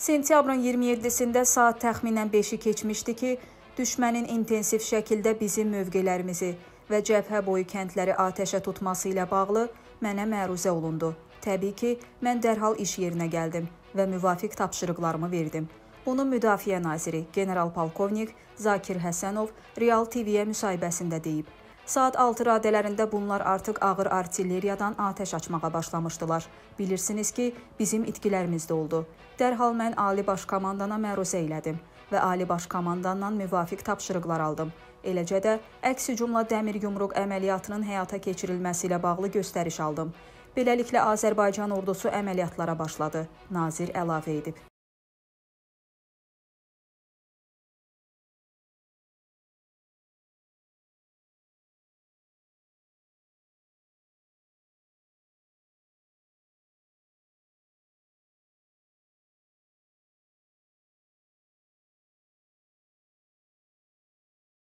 Sentyabrın 27-sində saat təxminən 5-i keçmişdi ki, düşmənin intensiv şəkildə bizim mövqelərimizi və cəbhə boyu kəndləri atəşə tutması ilə bağlı mənə məruzə olundu. Təbii ki, mən dərhal iş yerinə gəldim və müvafiq tapşırıqlarımı verdim. Bunu Müdafiə naziri general-polkovnik Zakir Həsənov Real TV-yə müsahibəsində deyib. Saat 6 radələrində bunlar artıq ağır artilleriyadan atəş açmağa başlamışdılar. Bilirsiniz ki, bizim itkilərimiz də oldu. Dərhal mən Ali Baş Komandana məruzə elədim və Ali Baş Komandandan müvafiq tapşırıqlar aldım. Eləcə də əks hücumla dəmir yumruq əməliyyatının həyata keçirilməsi ilə bağlı göstəriş aldım. Beləliklə Azərbaycan ordusu əməliyyatlara başladı, nazir əlavə edib.